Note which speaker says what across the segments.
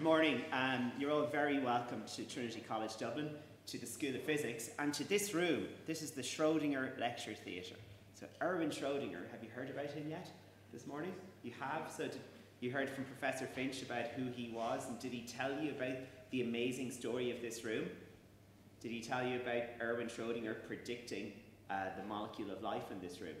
Speaker 1: Good morning. Um, you're all very welcome to Trinity College Dublin, to the School of Physics, and to this room. This is the Schrodinger Lecture Theatre. So, Erwin Schrodinger, have you heard about him yet this morning? You have? So, did, you heard from Professor Finch about who he was, and did he tell you about the amazing story of this room? Did he tell you about Erwin Schrodinger predicting uh, the molecule of life in this room?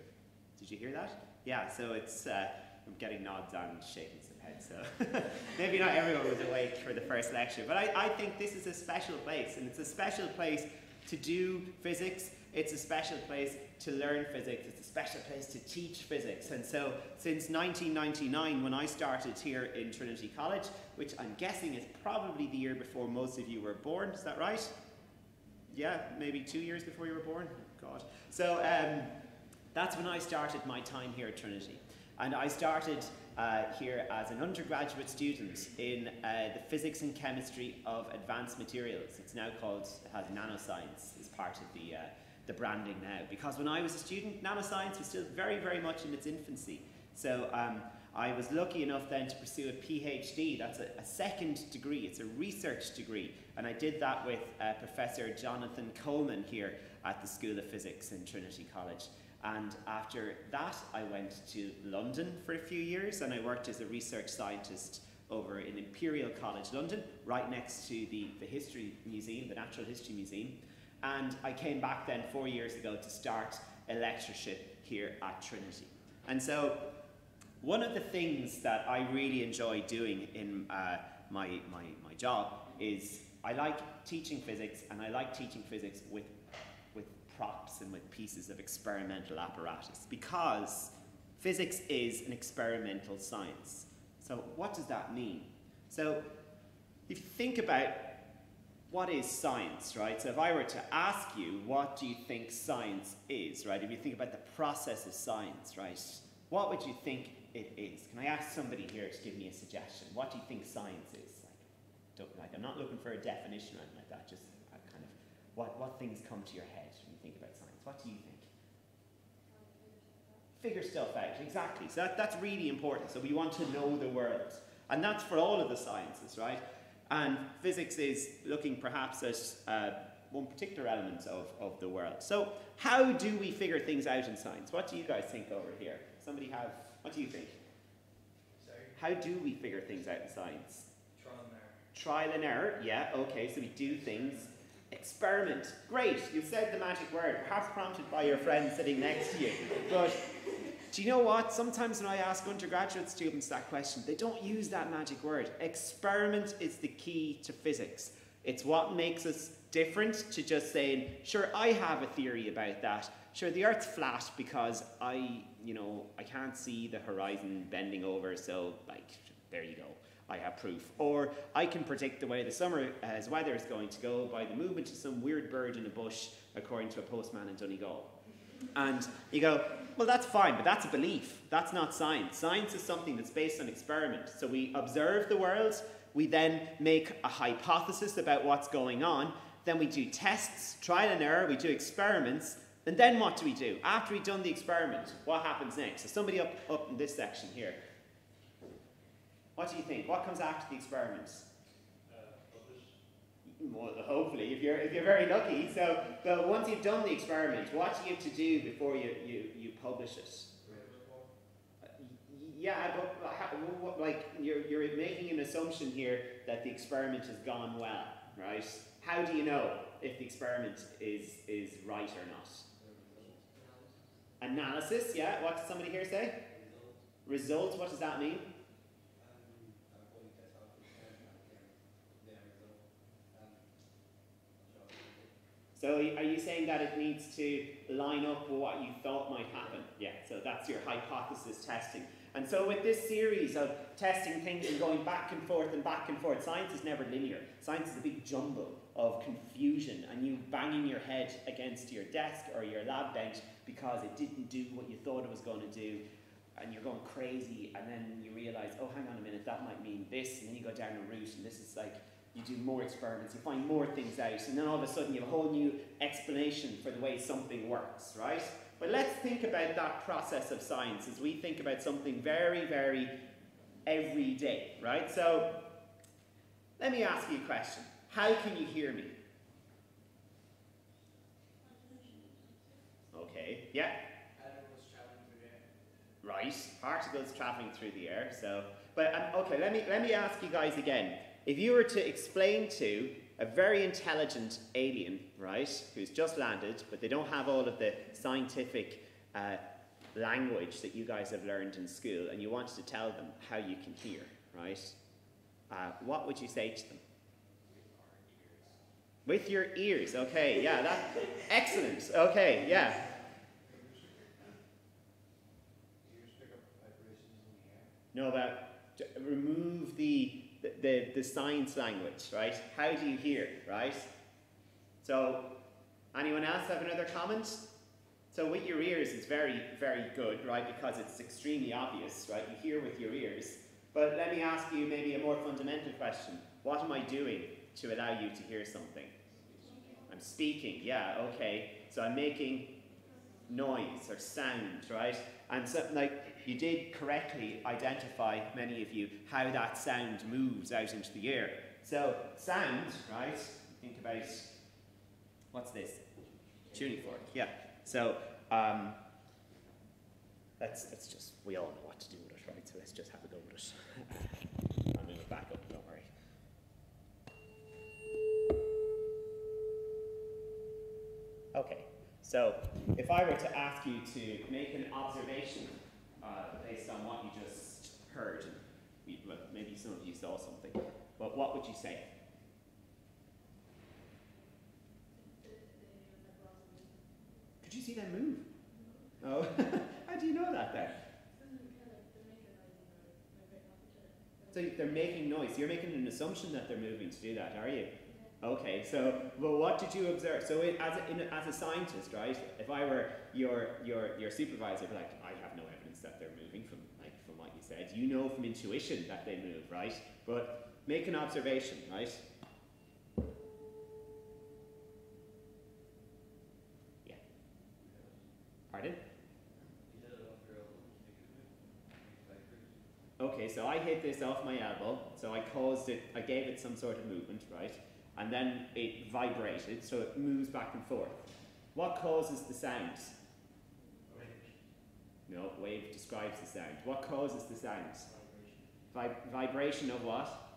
Speaker 1: Did you hear that? Yeah, so it's, uh, I'm getting nods and shaking so maybe not everyone was awake for the first lecture, but I, I think this is a special place, and it's a special place to do physics, it's a special place to learn physics, it's a special place to teach physics. And so, since 1999, when I started here in Trinity College, which I'm guessing is probably the year before most of you were born, is that right? Yeah, maybe two years before you were born? God. So, um, that's when I started my time here at Trinity. And I started uh, here as an undergraduate student in uh, the physics and chemistry of advanced materials. It's now called, has nanoscience as part of the, uh, the branding now. Because when I was a student, nanoscience was still very, very much in its infancy. So um, I was lucky enough then to pursue a PhD. That's a, a, second degree, it's a research degree. And I did that with uh, Professor Jonathan Coleman here at the School of Physics in Trinity College. And after that, I went to London for a few years and I worked as a research scientist over in Imperial College London, right next to the, the History Museum, the Natural History Museum. And I came back then four years ago to start a lectureship here at Trinity. And so, one of the things that I really enjoy doing in uh, my, my, my job is I like teaching physics, and I like teaching physics with props and with pieces of experimental apparatus because physics is an experimental science. So, what does that mean? So, if you think about what is science, right? So, if I were to ask you, what do you think science is, right? If you think about the process of science, right? What would you think it is? Can I ask somebody here to give me a suggestion? What do you think science is? Like, like I'm not looking for a definition or anything like that, just uh, kind of what, what things come to your head. What do you think? Figure stuff out, exactly. So that, that's really important. So we want to know the world. And that's for all of the sciences, right? And physics is looking perhaps at uh, one particular element of, of the world. So how do we figure things out in science? What do you guys think over here? Somebody have, what do you think?
Speaker 2: Sorry?
Speaker 1: How do we figure things out in science?
Speaker 2: Trial and error.
Speaker 1: Trial and error, yeah, okay, so we do things Experiment. Great, you've said the magic word, perhaps prompted by your friend sitting next to you. But do you know what? Sometimes when I ask undergraduate students that question, they don't use that magic word. Experiment is the key to physics. It's what makes us different to just saying, sure, I have a theory about that. Sure, the Earth's flat because I, you know, I can't see the horizon bending over, so, like, there you go. I have proof. Or I can predict the way the summer's weather is going to go by the movement of some weird bird in a bush, according to a postman in Donegal. And you go, well, that's fine, but that's a belief. That's not science. Science is something that's based on experiment. So we observe the world, we then make a hypothesis about what's going on, then we do tests, trial and error, we do experiments, and then what do we do? After we've done the experiment, what happens next? So somebody up, up in this section here. What do you think? What comes after the experiments?
Speaker 2: Uh,
Speaker 1: well, hopefully, if you're, if you're very lucky. So, but once you've done the experiment, what do you have to do before you, you, you publish it? Yeah, but how, like you're, you're making an assumption here that the experiment has gone well, right? How do you know if the experiment is, is right or not? Analysis, yeah. What does somebody here say? Results, what does that mean? So are you saying that it needs to line up with what you thought might happen? Yeah, so that's your hypothesis testing. And so with this series of testing things and going back and forth and back and forth, science is never linear. Science is a big jumble of confusion and you banging your head against your desk or your lab bench because it didn't do what you thought it was going to do and you're going crazy and then you realize, oh, hang on a minute, that might mean this, and then you go down a route and this is like you do more experiments, you find more things out, and then all of a sudden you have a whole new explanation for the way something works, right? But let's think about that process of science as we think about something very, very everyday, right? So Let me ask you a question. How can you hear me? Okay, yeah,
Speaker 2: Particles traveling through the air.
Speaker 1: right. Particles traveling through the air. So, but um, okay, let me let me ask you guys again. If you were to explain to a very intelligent alien, right, who's just landed, but they don't have all of the scientific uh, language that you guys have learned in school, and you wanted to tell them how you can hear, right? Uh, what would you say to them? With your ears, okay, yeah, that excellent, okay, yeah. No, about remove the, the, the, the science language, right? How do you hear, right? So, anyone else have another comment? So, with your ears, it's very, very good, right? Because it's extremely obvious, right? You hear with your ears. But let me ask you maybe a more fundamental question. What am I doing to allow you to hear something? I'm speaking, yeah, okay. So I'm making noise or sound, right? And so, like, you did correctly identify, many of you, how that sound moves out into the air. So, sound, right? Think about what's this? Tuning fork, yeah. So, um, let's, let's just, we all know what to do with it, right? So, let's just have a go with it. I'll move it back up, don't worry. Okay, so if I were to ask you to make an observation uh, based on what you just heard, maybe some of you saw something, but what would you say? Could you see them move? Oh, how do you know that then? So they're making noise. You're making an assumption that they're moving to do that, are you? Okay, so well, what did you observe? So, it, as a, in as a scientist, right? If I were your your your supervisor, I'd be like, I have no evidence that they're moving from like from what you said. You know from intuition that they move, right? But make an observation, right? Yeah. Pardon? Okay, so I hit this off my elbow, so I caused it, I gave it some sort of movement, right? And then it vibrated, so it moves back and forth. What causes the sound? No, wave describes the sound. What causes the sound? Vi- vibration of what?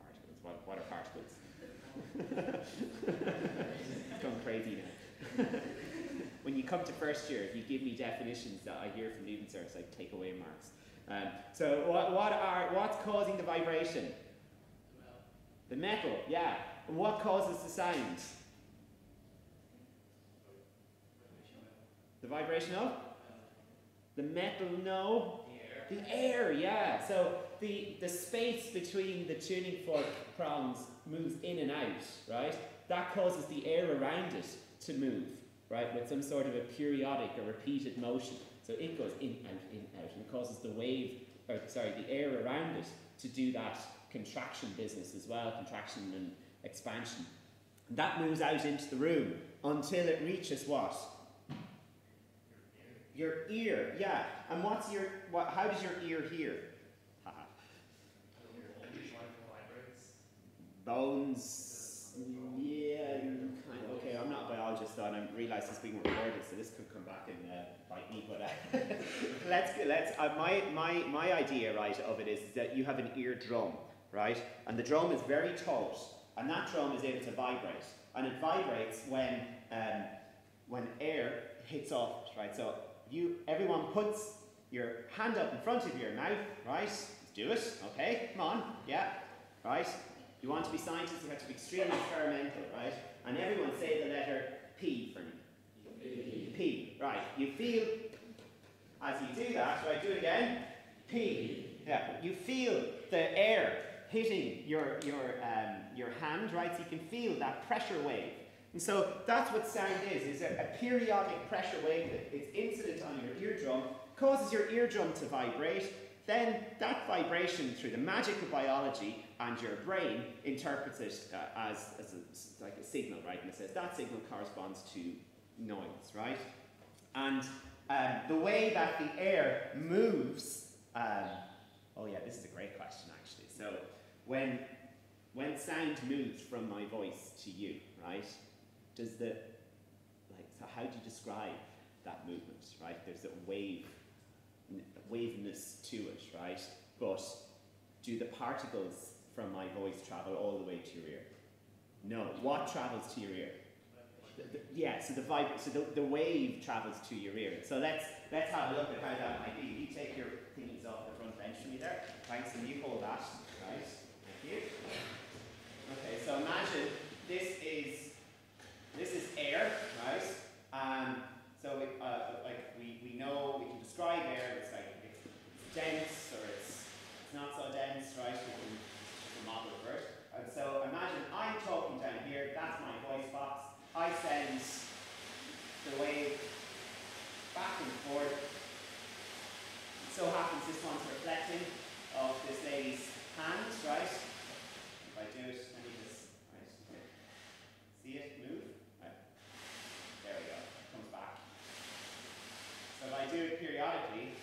Speaker 1: Particles. What, what are particles? it's gone crazy now. when you come to first year, if you give me definitions that I hear from Leaving Cert, I take away marks. Um, so what, what are what's causing the vibration? The metal, yeah. And what causes the sound? The vibration of? The metal, no. The air, yeah. So the, the space between the tuning fork prongs moves in and out, right? That causes the air around it to move, right, with some sort of a periodic or repeated motion. So it goes in, out, in, out, and causes the wave, or sorry, the air around it to do that contraction business as well, contraction and expansion. And that moves out into the room until it reaches what? Your ear, yeah. And what's your, what, how does your ear hear? Bones, yeah, okay, I'm not a biologist though, and I realise this being recorded, so this could come back and uh, bite me, but uh, let's, let's, uh, my, my, my idea, right, of it is that you have an eardrum, right, and the drum is very taut, and that drum is able to vibrate, and it vibrates when, um, when air hits off right, so you, everyone puts your hand up in front of your mouth, right, let's do it, okay, come on, yeah, right, you want to be scientists, you have to be extremely experimental, right? And everyone say the letter P for me. P. P. Right. You feel as you do that, right? Do it again. P. Yeah. You feel the air hitting your your um, your hand, right? So you can feel that pressure wave. And so that's what sound is, is a, a periodic pressure wave that is incident on your eardrum, causes your eardrum to vibrate, then that vibration through the magic of biology and your brain interprets it uh, as, as a, like a signal, right? And it says that signal corresponds to noise, right? And um, the way that the air moves, um, oh yeah, this is a great question actually. So when when sound moves from my voice to you, right? Does the like so how do you describe that movement, right? There's a wave waveness to it, right? But do the particles from my voice travel all the way to your ear? No. What travels to your ear? Yeah, so the vib- so the, the wave travels to your ear. So let's let's have a look at how that might be. You take your things off the front bench for me there. Thanks, and you hold that. Right. Thank you. Okay, so imagine this this is air, right? Um, so we, uh, like we, we know we can describe air. It's like it's dense or it's, it's not so dense, right? We can, we can model for it. And so imagine I'm talking down here. That's my voice box. I send the wave back and forth. It so happens this one's reflecting off this lady's hand, right? If I do it, let me just right, okay. see it move. Right. There we go. It comes back. So if I do it periodically,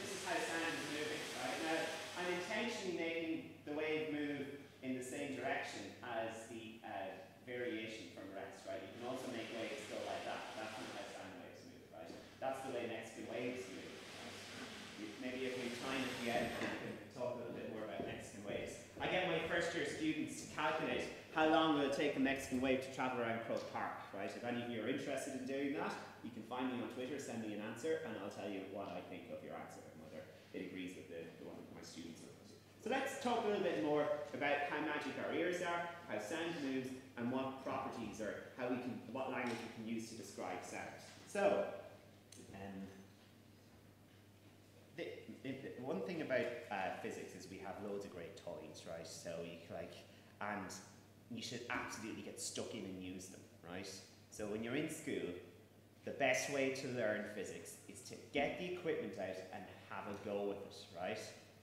Speaker 1: this is how sound is moving, right? Now I'm intentionally making the wave move in the same direction as the uh, variation from rest, right? You can also make waves go like that. That's not how sound waves move, right? That's the way Mexican waves move. Right? You- Maybe if we time at the end, we can talk a little bit more about Mexican waves. I get my first year students to calculate how long will take a Mexican wave to travel around Croke Park, right? If any of you are interested in doing that, you can find me on Twitter, send me an answer, and I'll tell you what I think of your answer and whether it agrees with the, the one that my students are. So let's talk a little bit more about how magic our ears are, how sound moves, and what properties or how we can, what language we can use to describe sound. So, um, the, the, the one thing about uh, physics is we have loads of great toys, right? So you like, and you should absolutely get stuck in and use them, right? So when you're in school, the best way to learn physics is to get the equipment out and have a go with it, right?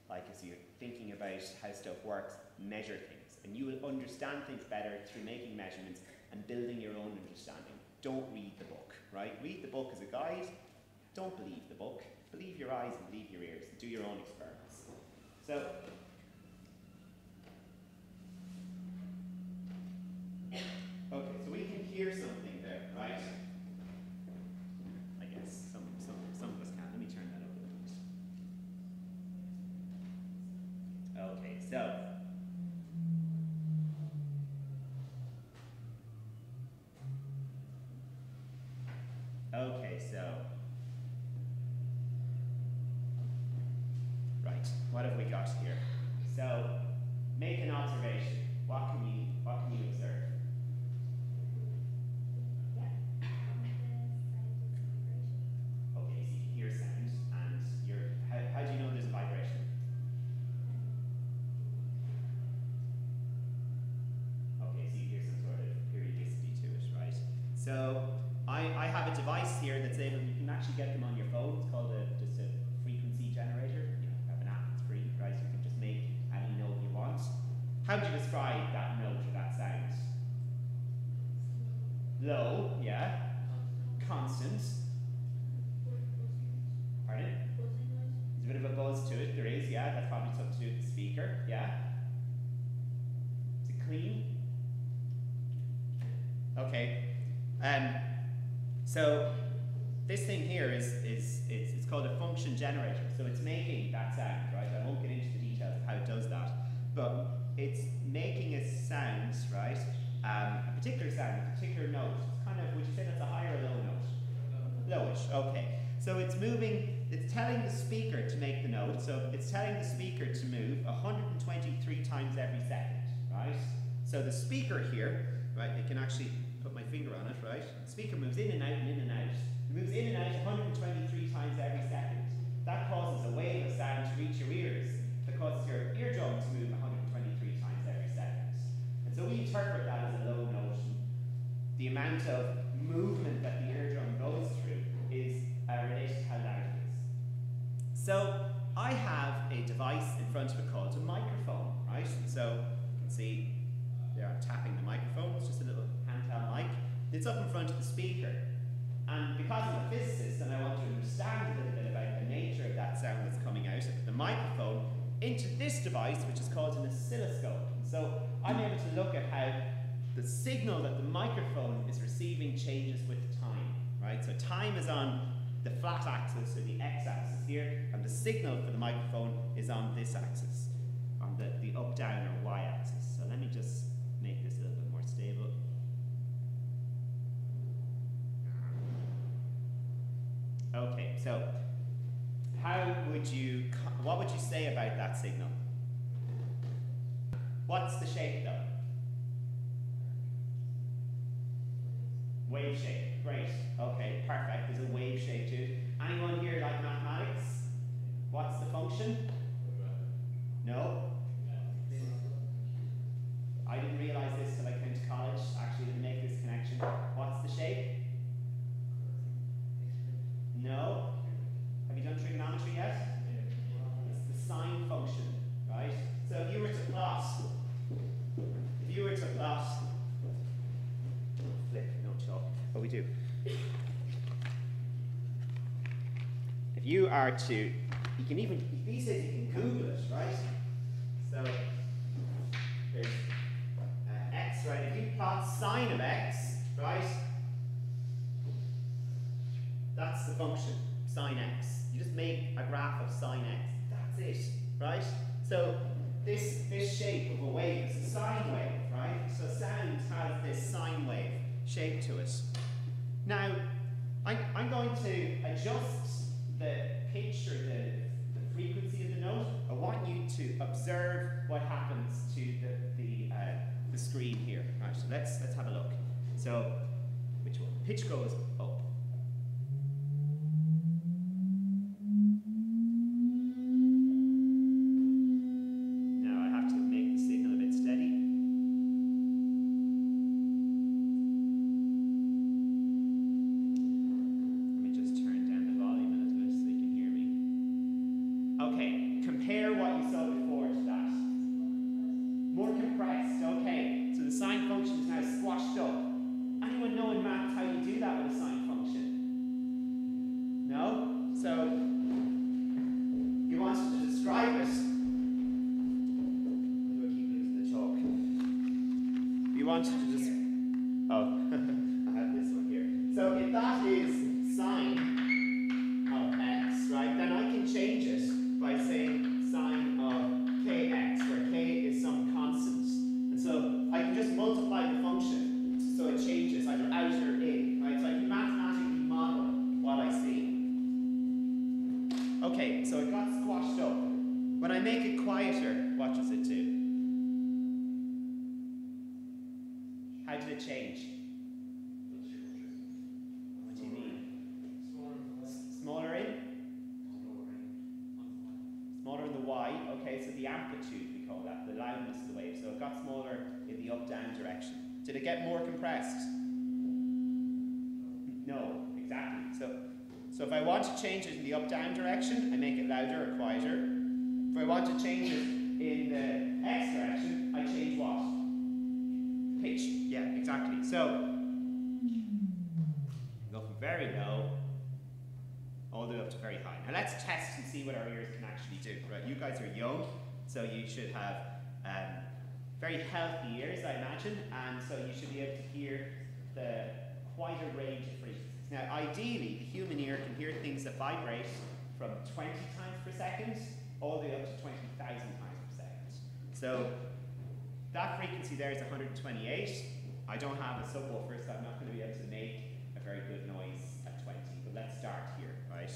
Speaker 1: Like as you're thinking about how stuff works, measure things, and you will understand things better through making measurements and building your own understanding. Don't read the book, right? Read the book as a guide. Don't believe the book. Believe your eyes and believe your ears. Do your own experiments. So. Okay, so we can hear something there, right? I guess some, some, some of us can. Let me turn that up a bit. Okay, so. Okay, so. Right, what have we got here? So, make an observation. What can you, what can you observe? Okay, so you hear sound, and you're, how, how do you know there's a vibration? Okay, so you hear some sort of periodicity to it, right? So I, I have a device here that's able, you can actually get them on your phone. It's called a, just a frequency generator. You know, have an app, it's free, right? You can just make any note you want. How do you describe that note or that sound? Low, yeah. Constant. Pardon? There's a bit of a buzz to it. There is, yeah. That's probably something to do with the speaker, yeah. Is it clean? Okay. Um, so this thing here is, is it's, it's called a function generator. So it's making that sound, right? I won't get into the details of how it does that, but it's making a sound, right? Um, a particular sound, a particular note. It's kind of, would you say that's a high or low note? Lowish, okay. So it's moving, it's telling the speaker to make the note, so it's telling the speaker to move 123 times every second, right? So the speaker here, right, I can actually put my finger on it, right? The speaker moves in and out and in and out. It moves in and out 123 times every second. That causes a wave of sound to reach your ears, that causes your eardrum to move 123 times every second. And so we interpret that as a low note. The amount of movement that the eardrum goes through is uh, related to how loud it is. So I have a device in front of it called a microphone, right? So you can see there I'm tapping the microphone, it's just a little handheld mic. It's up in front of the speaker. And because I'm a physicist and I want to understand a little bit about the nature of that sound that's coming out, I put the microphone into this device, which is called an oscilloscope. So I'm able to look at how the signal that the microphone is receiving changes with time, right? So time is on the flat axis, or the x-axis here, and the signal for the microphone is on this axis, on the, the up, down, or y-axis. So let me just make this a little bit more stable. Okay, so how would you, what would you say about that signal? What's the shape though? Wave shape, great. Okay, perfect. There's a wave shape too. Anyone here like mathematics? What's the function? No? I didn't realize this till I came to college, actually didn't make this connection. What's the shape? No? Have you done trigonometry yet? It's the sine function, right? So if you were to plot, if you were to plot, flip, no chalk, but we do. To, you can even, days you can very healthy ears, I imagine, and so you should be able to hear the quite a range of frequencies. Now, ideally, the human ear can hear things that vibrate from 20 times per second all the way up to 20,000 times per second. So that frequency there is 128. I don't have a subwoofer, so I'm not going to be able to make a very good noise at 20. But let's start here, right?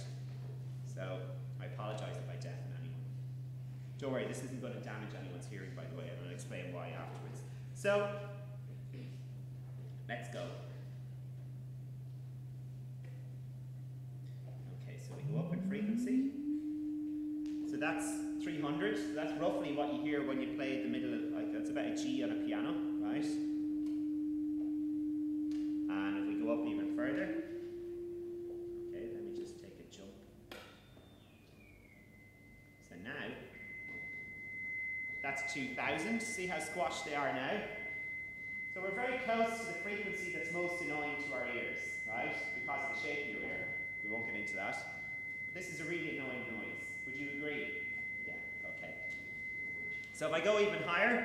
Speaker 1: So I apologize if I anyone. Don't worry, this isn't going to damage anyone's hearing, by the way. Going to explain why afterwards. So let's go. Okay, so we go up in frequency. So that's 300. So that's roughly what you hear when you play the middle of, like, that's about a G on a piano, right? And if we go up even further, okay, let me just take a jump. So now, that's 2000. See how squashed they are now? So we're very close to the frequency that's most annoying to our ears, right? Because of the shape of your ear. We won't get into that. But this is a really annoying noise. Would you agree? Yeah, okay. So if I go even higher,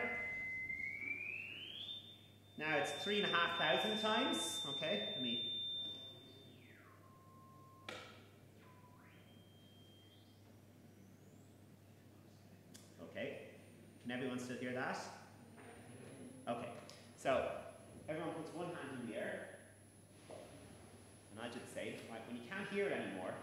Speaker 1: now it's three and a half thousand times. Okay, let me. Okay, can everyone still hear that? Okay, so everyone puts one hand in the air, and I just say, right, when you can't hear it anymore,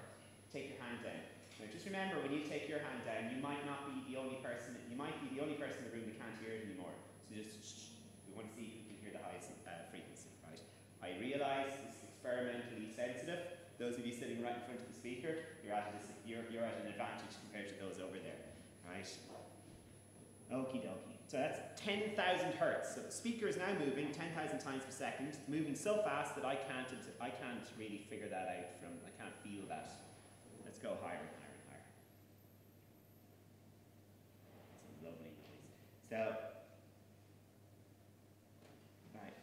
Speaker 1: take your hand down. Now just remember, when you take your hand down, you might not be the only person, you might be the only person in the room that can't hear it anymore. So just, shh, we want to see if you can hear the highest uh, frequency, right? I realise this is experimentally sensitive. Those of you sitting right in front of the speaker, you're at, a, you're, you're at an advantage compared to those over there, right? Okie dokie. So that's 10,000 hertz. So the speaker is now moving 10,000 times per second. It's moving so fast that I can't, I can't really figure that out from, I can't feel that. Let's go higher and higher and higher. It's a lovely noise. So, right.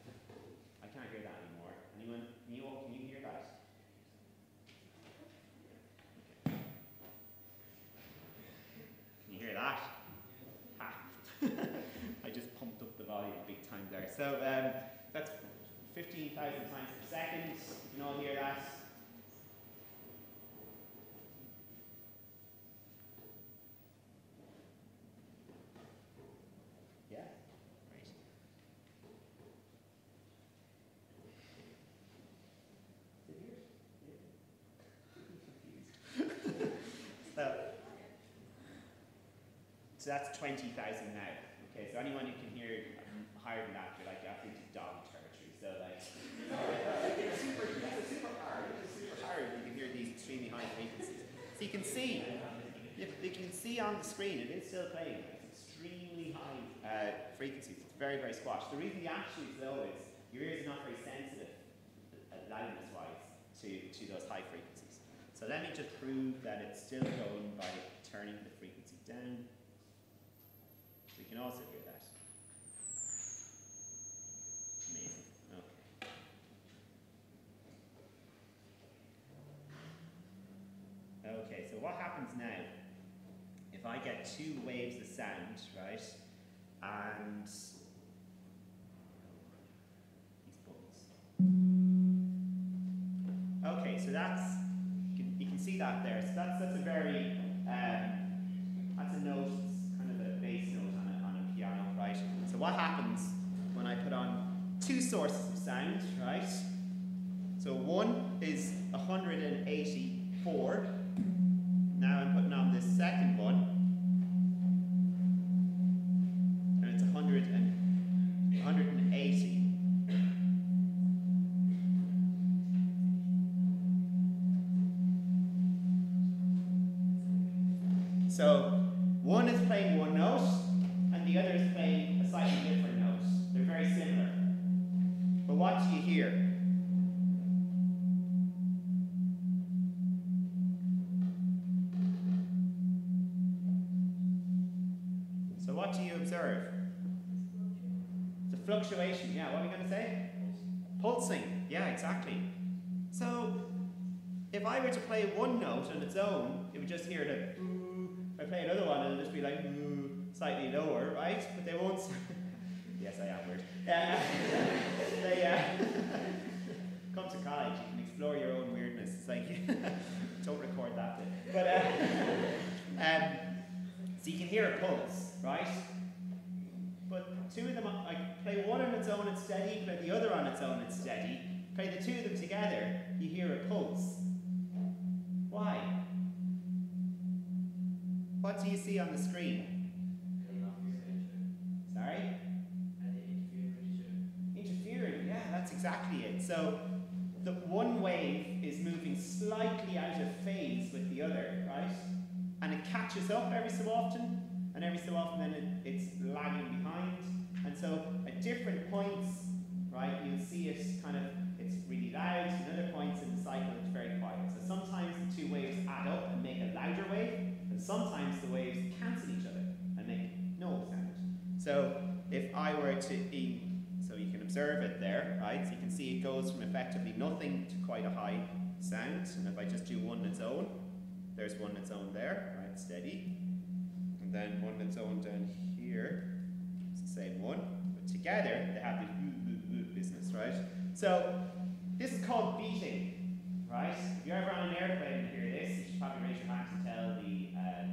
Speaker 1: I can't hear that anymore. Anyone, can you all, can you hear that? Okay. Can you hear that? I just pumped up the volume big time there. So um, that's 15,000 times per second. You can all hear that. Yeah? Right. So that's 20,000 now. Okay, so anyone who can hear higher than that, you're like up into dog territory. So like, it's super, it's super hard. It's super hard. You can hear these extremely high frequencies. So you can see, you, you can see on the screen, it is still playing. It's extremely high uh, frequencies. It's very, very squashed. The reason you actually is is your ears are not very sensitive, uh, loudness-wise, to, to those high frequencies. So let me just prove that it's still going by turning the frequency down. Can also hear that. Amazing. Okay. Okay, so what happens now if I get two waves of sound, right? And these buttons. Okay, so that's you can, you can see that there. So that's that's a very what happens when I put on two sources of sound, right? So one is 184. Now I'm putting on this second one. And it's 100 and 180. So one is playing one note, and the other is playing a slightly different note. They're very similar. Hear? So what do you observe? It's a fluctuation, yeah, what are we going to say? Pulsing, yeah, exactly. So if I were to play one note on its own, it would just hear the ooh. If I play another one, it'll just be like ooh, slightly lower, right? But they won't. yes, I am weird. Uh, they uh, come to college, you can explore your own weirdness. It's like don't record that bit. But uh, um, so you can hear a pulse, right? But two of them, I play one on its own, it's steady. Play the other on its own, it's steady. Play the two of them together, you hear a pulse. Why? What do you see on the screen? Sorry? Interfering, yeah, that's exactly it. So the one wave is moving slightly out of phase with the other, right? And it catches up every so often, and every so often then it, it's lagging behind. And so at different points, right, you'll see it kind of, it's really loud, and other points in the cycle it's very quiet. So sometimes the two waves add up and make a louder wave, and sometimes the waves cancel each other and make no sound. So if I were to, can observe it there, right? So you can see it goes from effectively nothing to quite a high sound. And if I just do one on its own, there's one on its own there, right? Steady. And then one on its own down here. it's the same one, but together they have this business, right? So this is called beating, right? If you're ever on an airplane and hear this, you should probably raise your hand to tell the, um,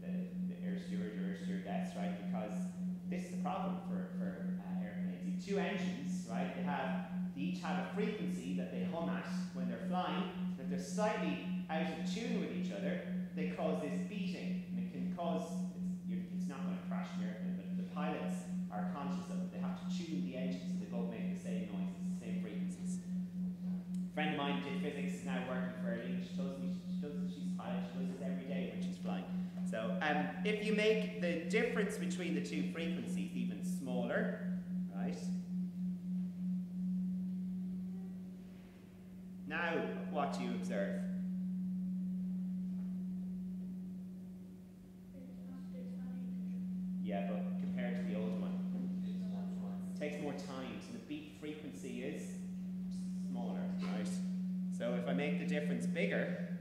Speaker 1: the, the air steward or air stewardess, right? Because this is a problem for, for two engines, right? They have they each have a frequency that they hum at when they're flying. If they're slightly out of tune with each other, they cause this beating. And it can cause, it's, it's not going to crash the airplane, but the pilots are conscious of it. They have to tune the engines so they both make the same noises, the same frequencies. A friend of mine did physics, is now working for Aer Lingus. She tells me she does, she's a pilot, she does this every day when she's flying. So um, if you make the difference between the two frequencies even smaller, right? Now, what do you observe? Yeah, but compared to the old one, it takes more time. So the beat frequency is smaller, right? So if I make the difference bigger,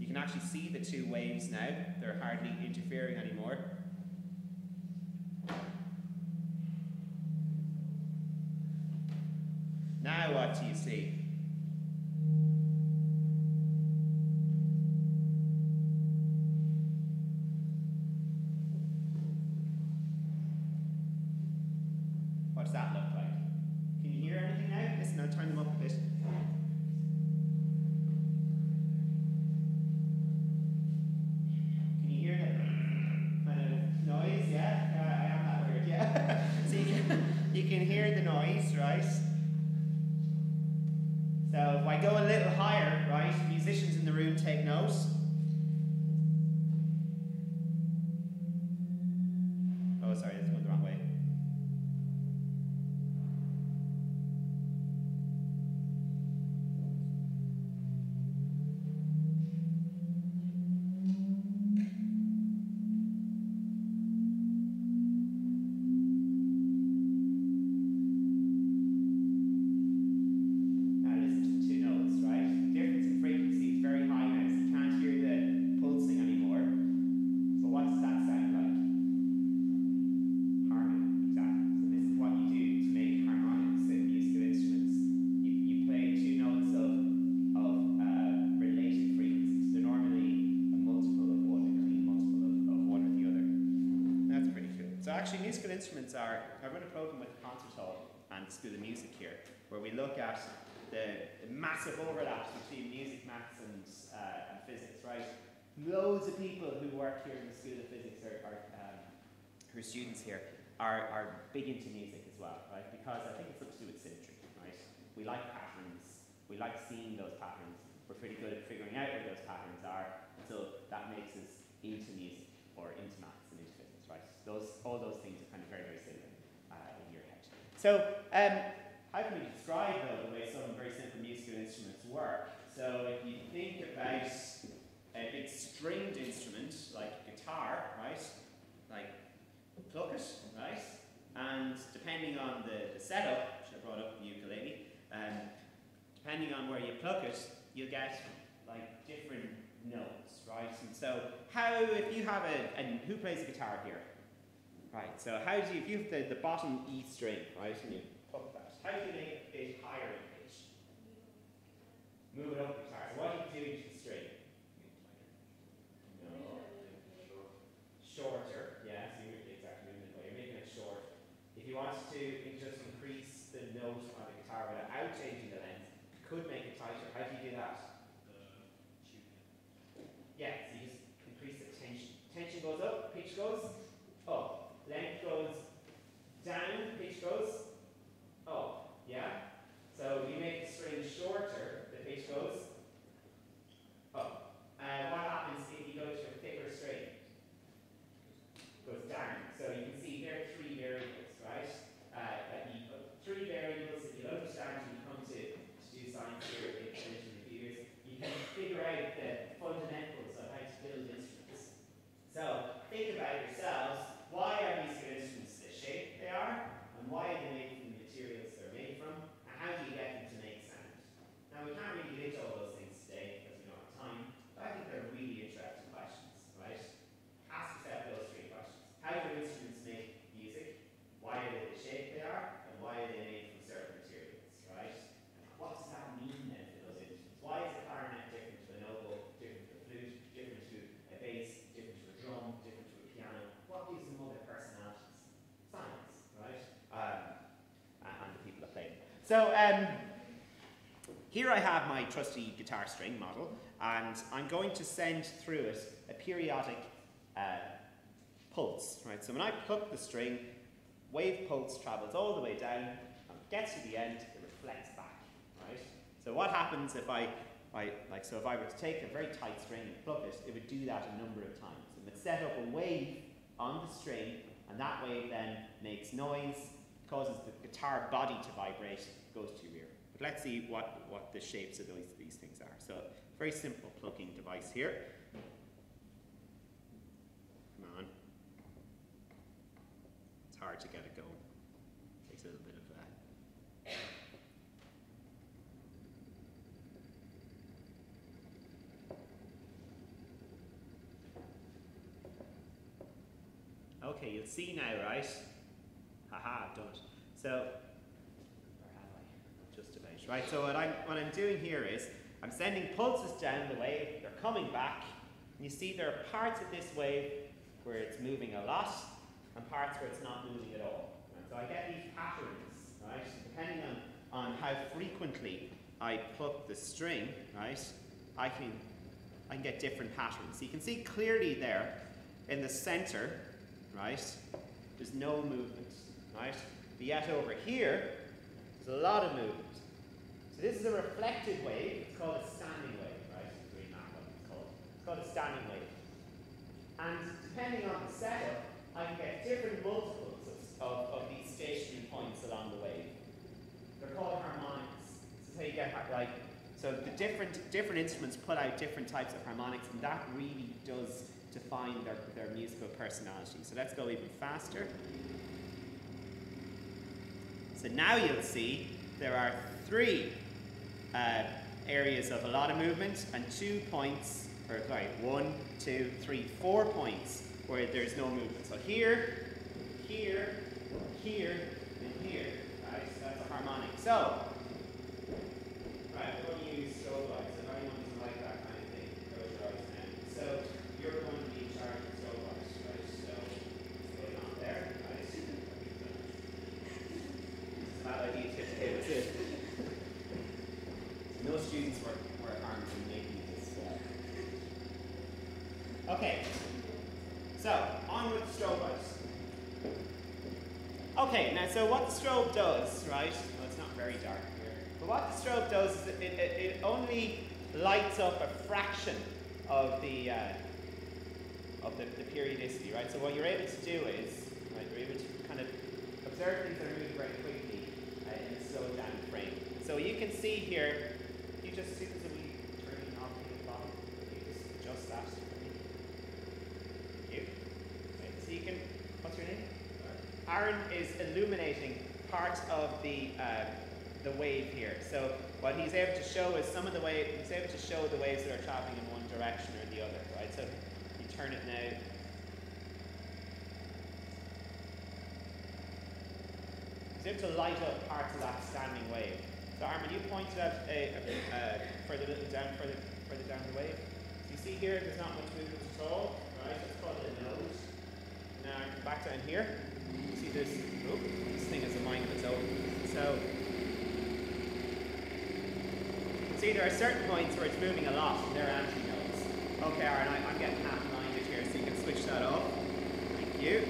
Speaker 1: you can actually see the two waves now. They're hardly interfering anymore. Now what do you see? Look at the, the massive overlaps between music, maths and, uh, and physics, right? Loads of people who work here in the School of Physics are, are um, who are students here are, are big into music as well, right? Because I think it's something to do with symmetry, right? We like patterns, we like seeing those patterns, we're pretty good at figuring out where those patterns are, so that makes us into music or into maths and into physics, right? Those, all those things are kind of very, very similar uh, in your head. So, um, how can we describe though the way some very simple musical instruments work? So, if you think about a big stringed instrument like guitar, right? Like pluck it, right? And depending on the, the setup, which I brought up the ukulele, um, depending on where you pluck it, you'll get like different notes, right? And so, how if you have a and who plays the guitar here? Right. So how do you if you have the, the bottom E string, right, and you pluck that, how do you make in pitch? Move it up the guitar. So what are you doing to the string? No. Shorter, yeah, so you're exactly moving it, but you're making it short. If you want to in- just increase the note on the guitar without changing the length, you could make it tighter. How do you do that? Yeah, so you just increase the tension. Tension goes up, pitch goes up. Length goes down, pitch goes up. Yeah? So you make the string shorter, the pitch goes up. Uh, what happens if you go to a thicker string? Goes down. So you can see there are three variables, right? Uh, that you, three variables, if you understand when you come to, to do science here in extension reviewers, why are they made from certain materials, right? What does that mean then for those instruments? Why is a clarinet different to an oboe, different to a flute, different to a bass, different to a drum, different to a piano? What gives them other personalities? Science, right? Um, and, and the people that play them. So um, here I have my trusty guitar string model, and I'm going to send through it a periodic uh, pulse, right? So when I pluck the string, wave pulse travels all the way down, and gets to the end, it reflects back, right? So what happens if I, I, like, so if I were to take a very tight string and pluck it, it would do that a number of times. It would set up a wave on the string, and that wave then makes noise, causes the guitar body to vibrate, goes to your ear. But let's see what, what the shapes of those, these things are. So, very simple plugging device here. Come on. It's hard to get it going. Takes a little bit of uh, Okay, you'll see now, right? Haha, I've done it. So, where have I? Just about. Right, so what I'm, what I'm doing here is, I'm sending pulses down the wave, they're coming back, and you see there are parts of this wave where it's moving a lot, and parts where it's not moving at all. So I get these patterns, right? Depending on, on how frequently I pluck the string, right, I can, I can get different patterns. So you can see clearly there in the center, right, there's no movement, right? But yet over here, there's a lot of movement. This is a reflected wave, it's called a standing wave, right? Green map, what it's called. It's called a standing wave. And depending on the setup, I can get different multiples of, of, of these stationary points along the wave. They're called harmonics. This is how you get like so the different different instruments put out different types of harmonics, and that really does define their, their musical personality. So let's go even faster. So now you'll see there are three uh, areas of a lot of movement and two points, or sorry, one, two, three, four points where there's no movement. So here, here, here, and here. Right, so that's a harmonic. So, right, we're going to use strobe lights. If anyone doesn't like that kind of thing, close your eyes now. So you're going to be in charge of strobe lights, right? So what's going on there? Right. It's a bad idea to hit the tip. No students were, were harmed in making this. Uh... Okay, so on with lights. Okay, now so what the strobe does, right? Well, it's not very dark here, but what the strobe does is it, it, it only lights up a fraction of the uh, of the, the periodicity, right? So what you're able to do is, right, you're able to kind of observe things that are moving very quickly uh, in a slowed down frame. So you can see here, you just see there's a wee turning knob at the bottom. You just adjust that. Thank you. Right, so you can, what's your name? Aaron is part of the uh, the wave here. So what he's able to show is some of the wave. He's able to show the waves that are traveling in one direction or the other, right? So you turn it now. He's able to light up parts of that standing wave. So Armin, you pointed out a, a, further little down, further further down the wave. So you see here, there's not much movement at all, right? It's called a node. Now back down here. You see this? Oh, this thing has a mind of its So see there are certain points where it's moving a lot, and they're antinodes. Okay, Aaron, I, I'm getting half blinded here, so you can switch that off. Thank you.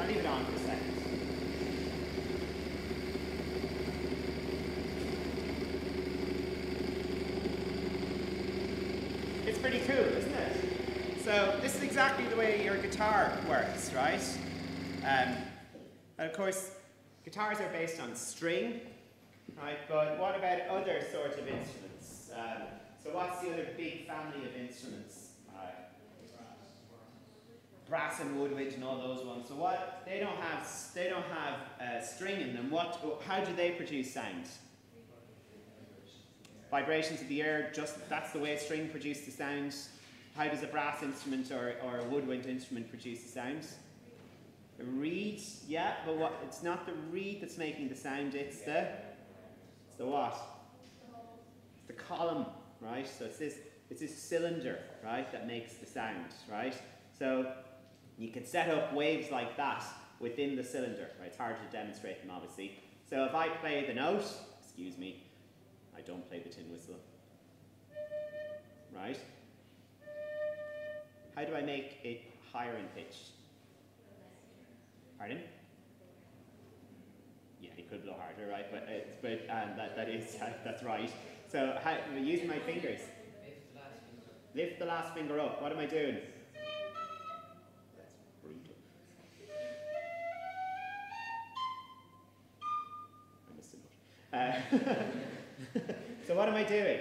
Speaker 1: I'll leave it on for a second. It's pretty cool, isn't it? So this is exactly the way your guitar works, right? Um, guitars are based on string, right? But what about other sorts of instruments? Um, so what's the other big family of instruments? Brass and woodwind and all those ones. So what? They don't have they don't have uh, string in them. What? How do they produce sound? Vibrations of the air. Just that's the way a string produces sound. How does a brass instrument or, or a woodwind instrument produce the sound? A reed, Yeah, but what? It's not the reed that's making the sound. It's the. It's the what? It's the column, right? So it's this. It's this cylinder, right, that makes the sound, right? So you can set up waves like that within the cylinder. Right? It's hard to demonstrate them, obviously. So if I play the note, excuse me, I don't play the tin whistle, right? How do I make it higher in pitch? Pardon? Yeah, you could blow harder, right? But uh, but um, that that is that's right. So how, using my fingers. Lift the last finger up. What am I doing? Uh, so what am I doing?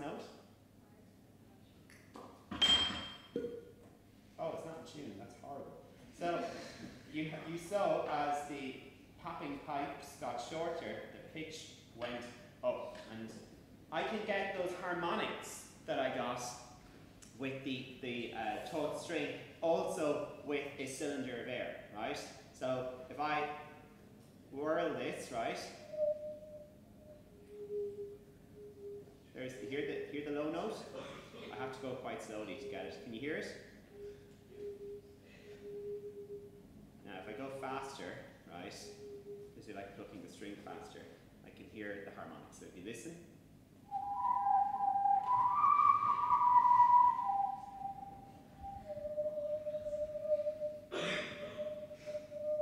Speaker 1: Note. Oh, it's not in tune. That's horrible. So you you saw as the popping pipes got shorter, the pitch went up, and I can get those harmonics that I got with the the uh, taut string also with a cylinder of air, right? So if I whirl this, right? There's hear the hear the low note. I have to go quite slowly to get it. Can you hear it? Now, if I go faster, right, this is like plucking the string faster, I can hear the harmonics. So if you listen,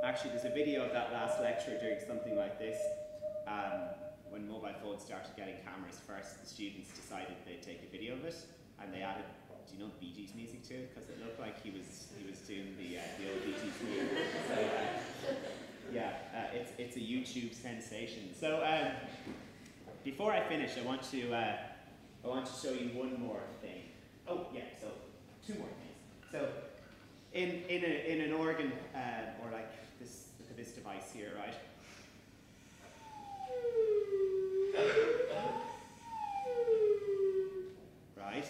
Speaker 1: actually, there's a video of that last lecture doing something like this. Um, when mobile phones started getting cameras first, the students decided they'd take a video of it, and they added, do you know Bee Gees music to it? Because it looked like he was he was doing the uh, the old Bee Gees music. So, uh, yeah, uh, it's it's a YouTube sensation. So um, before I finish, I want to uh, I want to show you one more thing. Oh yeah, so two more things. So in in a in an organ uh, or like this look at this device here, right? Right?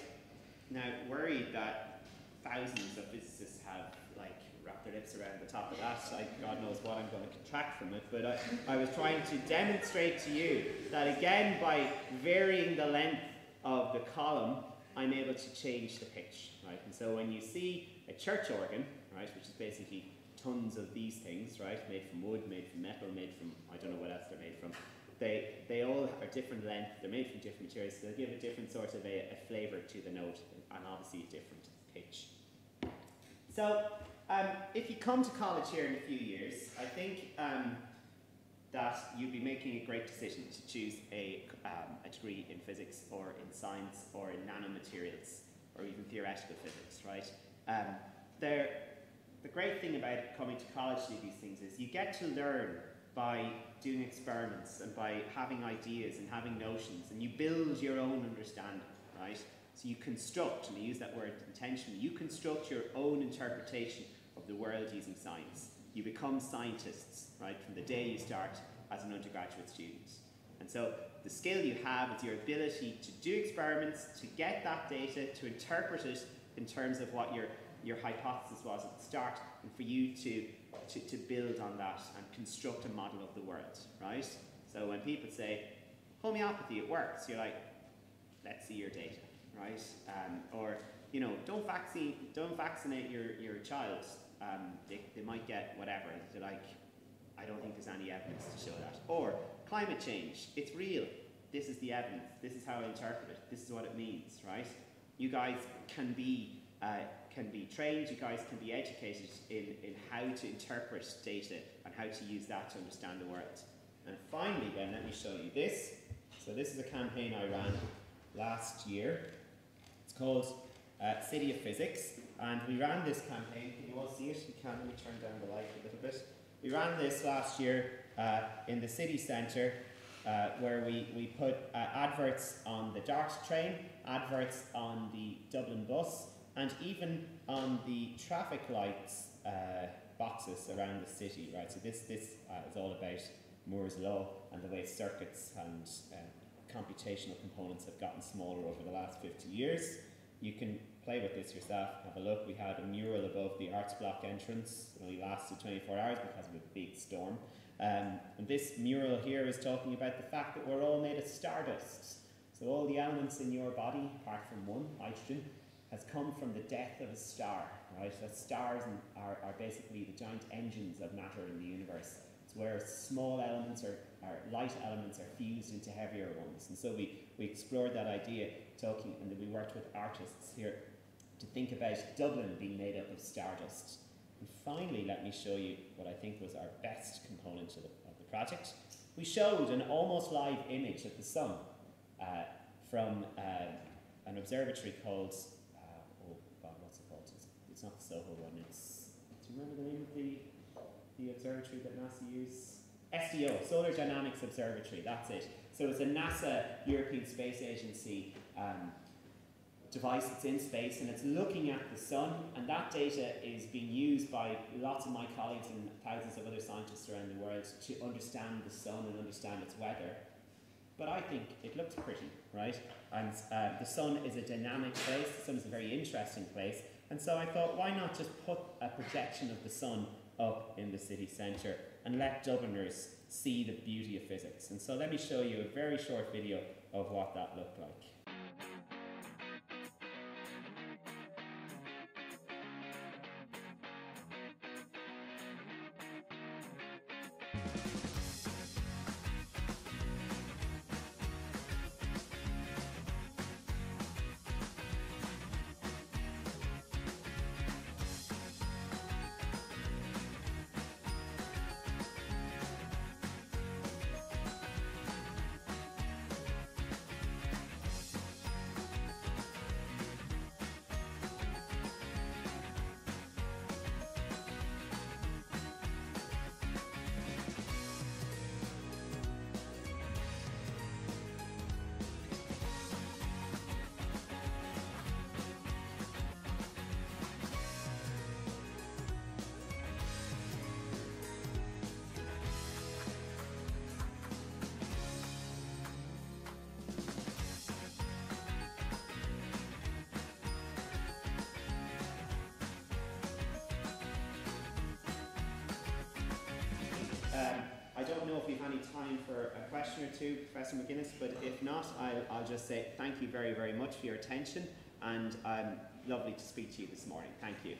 Speaker 1: Now worried that thousands of physicists have like wrapped their lips around the top of that, like God knows what I'm going to contract from it, but I, I was trying to demonstrate to you that again by varying the length of the column, I'm able to change the pitch, right? And so when you see a church organ, right, which is basically tons of these things, right, made from wood, made from metal, made from I don't know what else they're made from. They they all are different length. They're made from different materials. So they give a different sort of a, a flavour to the note, and obviously a different pitch. So um, if you come to college here in a few years, I think um, that you'd be making a great decision to choose a, um, a degree in physics or in science or in nanomaterials or even theoretical physics, right? Um, there, the great thing about coming to college to do these things is you get to learn by doing experiments and by having ideas and having notions and you build your own understanding, right? So you construct, and I use that word intentionally, you construct your own interpretation of the world using science. You become scientists, right, from the day you start as an undergraduate student. And so the skill you have is your ability to do experiments, to get that data, to interpret it in terms of what your, your hypothesis was at the start, and for you to, to, to build on that and construct a model of the world, right? So when people say, homeopathy, it works, you're like, let's see your data, right? Um, or, you know, don't, vaccine, don't vaccinate your, your child. Um, they, they might get whatever. They're like, I don't think there's any evidence to show that. Or climate change, it's real. This is the evidence. This is how I interpret it. This is what it means, right? You guys can be uh, can be trained. You guys can be educated in, in how to interpret data and how to use that to understand the world. And finally, then let me show you this. So this is a campaign I ran last year. It's called uh, City of Physics, and we ran this campaign. Can you all see it? You can. Let me turn down the light a little bit. We ran this last year uh, in the city centre, uh, where we, we put uh, adverts on the DART train, adverts on the Dublin bus, and even on the traffic lights uh, boxes around the city. Right. So this this uh, is all about Moore's law and the way circuits and uh, computational components have gotten smaller over the last 50 years. You can play with this yourself, have a look. We had a mural above the arts block entrance. It only lasted 24 hours because of a big storm. Um, and this mural here is talking about the fact that we're all made of stardust. So all the elements in your body, apart from one, hydrogen, has come from the death of a star, right? That stars are, are basically the giant engines of matter in the universe It's where small elements or, or light elements are fused into heavier ones. And so we, we explored that idea, talking, and then we worked with artists here to think about Dublin being made up of stardust. And finally, let me show you what I think was our best component of the, of the project. We showed an almost live image of the sun uh, from uh, an observatory called, uh, oh God, what's it called? It's, not the SOHO one, it's, do you remember the name of the the observatory that NASA use? SDO, Solar Dynamics Observatory, that's it. So it's a NASA European Space Agency um, device that's in space and it's looking at the sun and that data is being used by lots of my colleagues and thousands of other scientists around the world to understand the sun and understand its weather. But I think it looks pretty, right? And uh, the sun is a dynamic place, the sun is a very interesting place. And so I thought, why not just put a projection of the sun up in the city centre and let Dubliners see the beauty of physics. And so let me show you a very short video of what that looked like. Any time for a question or two, Professor McGuinness, but if not, I'll, I'll just say thank you very, very much for your attention and um, lovely to speak to you this morning. Thank you.